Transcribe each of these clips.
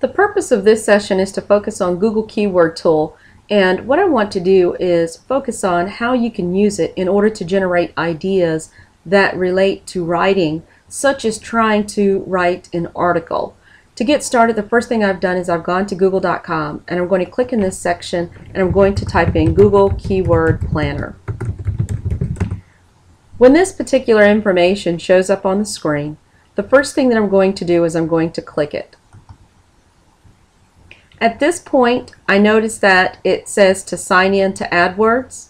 The purpose of this session is to focus on Google Keyword Tool and what I want to do is focus on how you can use it in order to generate ideas that relate to writing such as trying to write an article. To get started the first thing I've done is I've gone to google.com and I'm going to click in this section and I'm going to type in Google Keyword Planner. When this particular information shows up on the screen the first thing that I'm going to do is I'm going to click it. At this point, I notice that it says to sign in to AdWords.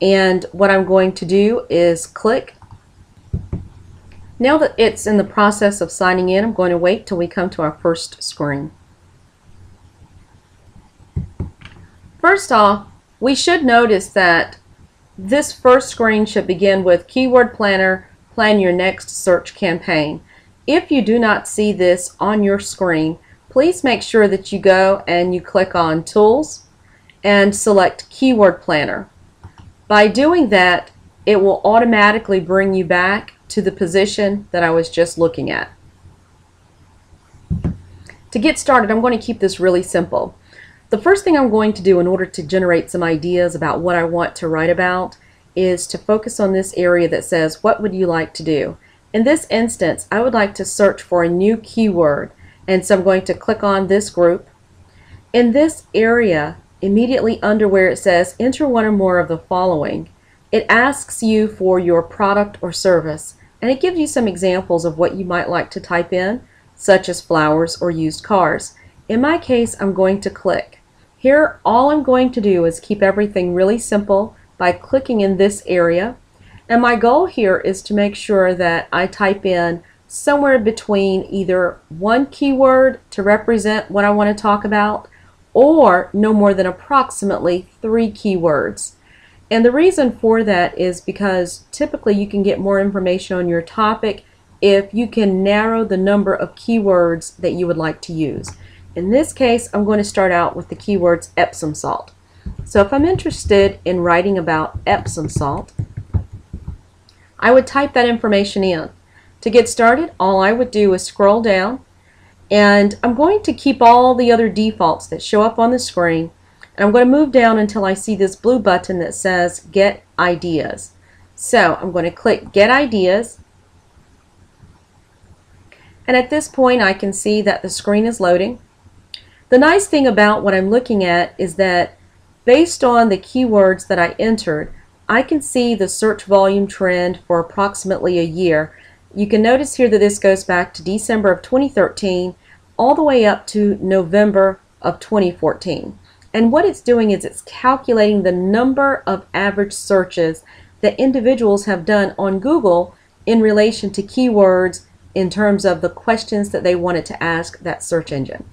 And what I'm going to do is click. Now that it's in the process of signing in, I'm going to wait till we come to our first screen. First off, we should notice that this first screen should begin with Keyword Planner, plan your next search campaign. If you do not see this on your screen, please make sure that you go and you click on Tools and select Keyword Planner. By doing that, it will automatically bring you back to the position that I was just looking at. To get started, I'm going to keep this really simple. The first thing I'm going to do in order to generate some ideas about what I want to write about is to focus on this area that says, what would you like to do? In this instance, I would like to search for a new keyword and so I'm going to click on this group. In this area, immediately under where it says enter one or more of the following, it asks you for your product or service and it gives you some examples of what you might like to type in, such as flowers or used cars. In my case, I'm going to click. Here, all I'm going to do is keep everything really simple by clicking in this area. And my goal here is to make sure that I type in somewhere between either one keyword to represent what I want to talk about or no more than approximately three keywords. And the reason for that is because typically you can get more information on your topic if you can narrow the number of keywords that you would like to use. In this case, I'm going to start out with the keywords Epsom salt. So if I'm interested in writing about Epsom salt, I would type that information in. To get started, all I would do is scroll down and I'm going to keep all the other defaults that show up on the screen and I'm going to move down until I see this blue button that says Get Ideas. So I'm going to click Get Ideas and at this point I can see that the screen is loading. The nice thing about what I'm looking at is that based on the keywords that I entered, I can see the search volume trend for approximately a year you can notice here that this goes back to December of 2013 all the way up to November of 2014. And what it's doing is it's calculating the number of average searches that individuals have done on Google in relation to keywords in terms of the questions that they wanted to ask that search engine.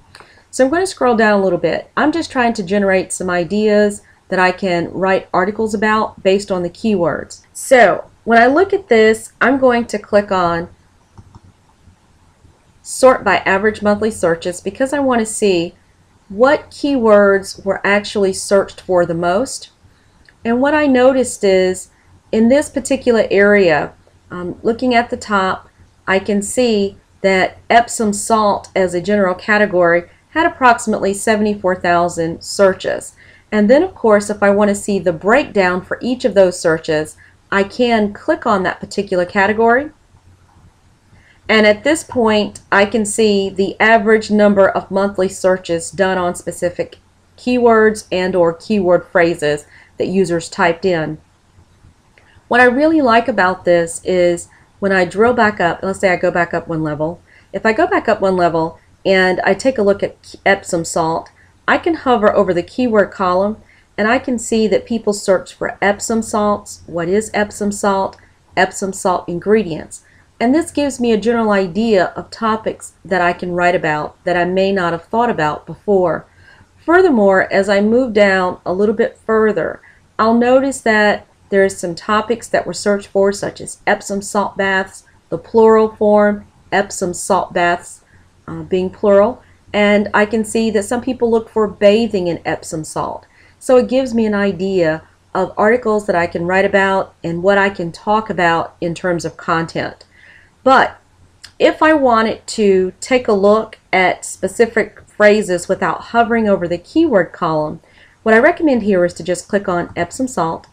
So I'm going to scroll down a little bit. I'm just trying to generate some ideas that I can write articles about based on the keywords. So when I look at this, I'm going to click on sort by average monthly searches because I want to see what keywords were actually searched for the most. And what I noticed is in this particular area, um, looking at the top, I can see that Epsom salt as a general category had approximately 74,000 searches. And then of course if I want to see the breakdown for each of those searches, I can click on that particular category and at this point I can see the average number of monthly searches done on specific keywords and or keyword phrases that users typed in. What I really like about this is when I drill back up, let's say I go back up one level, if I go back up one level and I take a look at Epsom salt, I can hover over the keyword column and I can see that people search for Epsom salts, what is Epsom salt, Epsom salt ingredients. And this gives me a general idea of topics that I can write about that I may not have thought about before. Furthermore, as I move down a little bit further, I'll notice that there's some topics that were searched for such as Epsom salt baths, the plural form, Epsom salt baths uh, being plural, and I can see that some people look for bathing in Epsom salt. So it gives me an idea of articles that I can write about and what I can talk about in terms of content. But if I wanted to take a look at specific phrases without hovering over the keyword column, what I recommend here is to just click on Epsom salt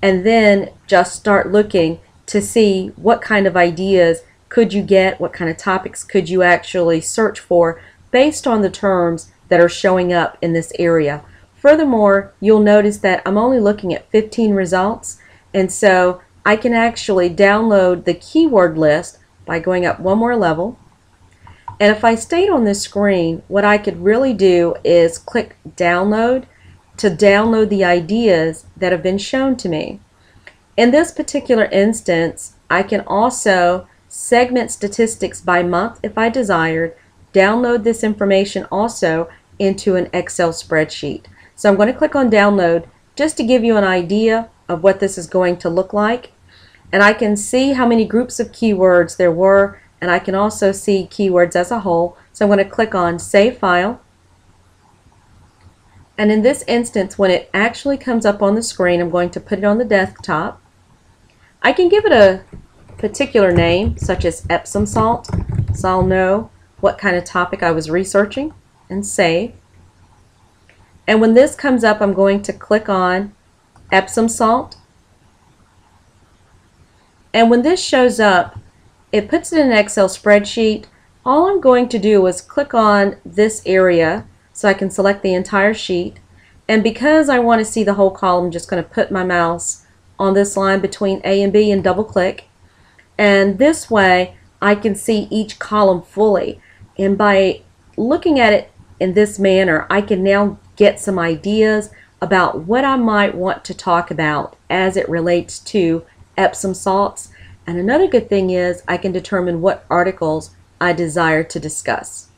and then just start looking to see what kind of ideas could you get, what kind of topics could you actually search for based on the terms that are showing up in this area. Furthermore, you'll notice that I'm only looking at 15 results and so I can actually download the keyword list by going up one more level. And if I stayed on this screen, what I could really do is click download to download the ideas that have been shown to me. In this particular instance, I can also segment statistics by month if I desired, download this information also into an Excel spreadsheet. So I'm going to click on download just to give you an idea of what this is going to look like. And I can see how many groups of keywords there were and I can also see keywords as a whole. So I'm going to click on Save File. And in this instance, when it actually comes up on the screen, I'm going to put it on the desktop. I can give it a particular name, such as Epsom salt, so I'll know what kind of topic I was researching, and save. And when this comes up, I'm going to click on Epsom salt. And when this shows up, it puts it in an Excel spreadsheet. All I'm going to do is click on this area so I can select the entire sheet. And because I want to see the whole column, I'm just going to put my mouse on this line between A and B and double click. And this way I can see each column fully. And by looking at it in this manner, I can now get some ideas about what I might want to talk about as it relates to Epsom salts. And another good thing is I can determine what articles I desire to discuss.